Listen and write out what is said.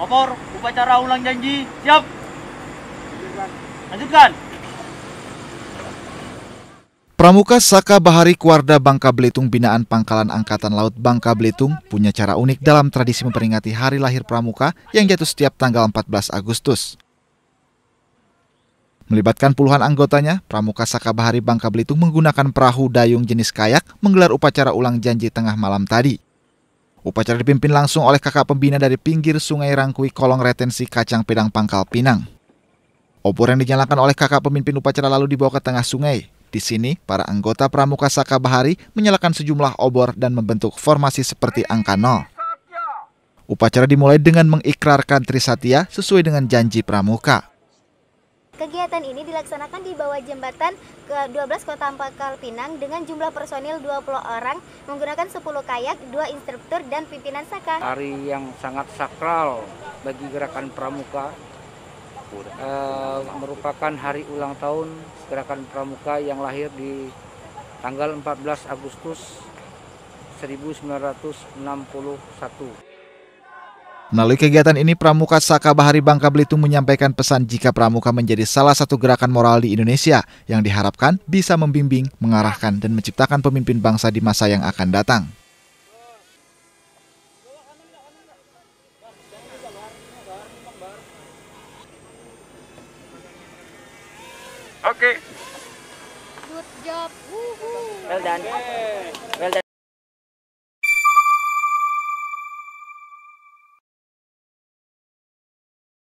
Opor, upacara ulang janji, siap. Lanjutkan. Pramuka Saka Bahari Kuarda Bangka Belitung binaan Pangkalan Angkatan Laut Bangka Belitung punya cara unik dalam tradisi memperingati hari lahir Pramuka yang jatuh setiap tanggal 14 Agustus. Melibatkan puluhan anggotanya, Pramuka Saka Bahari Bangka Belitung menggunakan perahu dayung jenis kayak menggelar upacara ulang janji tengah malam tadi. Upacara dipimpin langsung oleh kakak pembina dari pinggir Sungai Rangkui Kolong Retensi Kacang Pedang Pangkal Pinang. Obor yang dinyalakan oleh kakak pemimpin upacara lalu dibawa ke tengah sungai. Di sini, para anggota Pramuka Saka Bahari menyalakan sejumlah obor dan membentuk formasi seperti angka nol. Upacara dimulai dengan mengikrarkan Trisatya sesuai dengan janji Pramuka. Kegiatan ini dilaksanakan di bawah jembatan ke-12 Kota Pangkal Pinang dengan jumlah personil 20 orang menggunakan 10 kayak, 2 instruktur dan pimpinan saka. Hari yang sangat sakral bagi gerakan pramuka eh, merupakan hari ulang tahun gerakan pramuka yang lahir di tanggal 14 Agustus 1961. Melalui kegiatan ini, Pramuka Saka Bahari Bangka Belitung menyampaikan pesan jika Pramuka menjadi salah satu gerakan moral di Indonesia yang diharapkan bisa membimbing, mengarahkan, dan menciptakan pemimpin bangsa di masa yang akan datang. Oke. Good job. Well done. Well done.